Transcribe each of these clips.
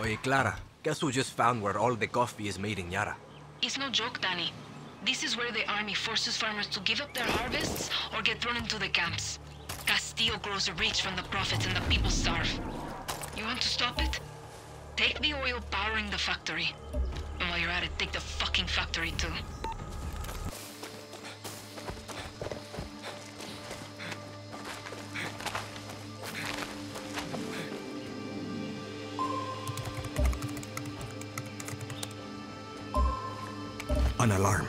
Oye, Clara, guess who just found where all the coffee is made in Yara? It's no joke, Dani. This is where the army forces farmers to give up their harvests or get thrown into the camps. Castillo grows a rich from the profits and the people starve. You want to stop it? Take the oil powering the factory. And while you're at it, take the fucking factory too. An alarm.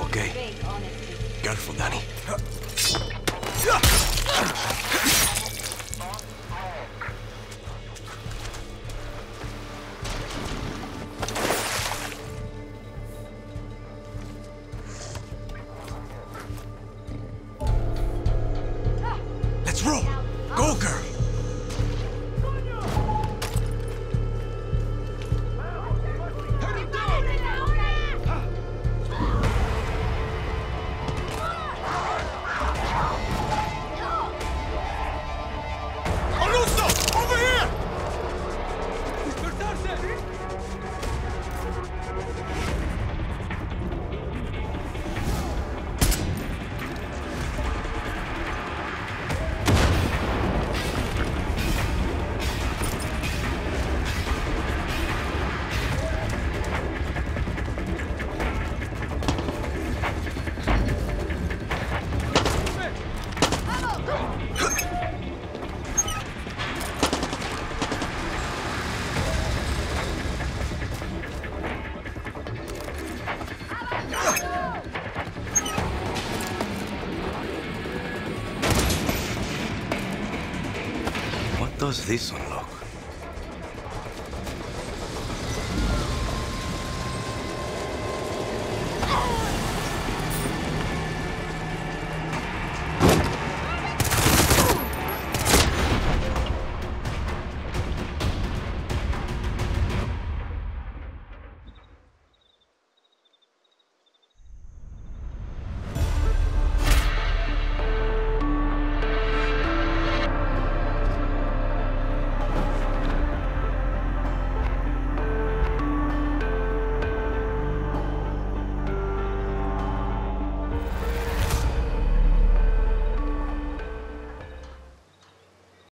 Okay. Careful, Dani. Roll! Go, girl! Does this unlock?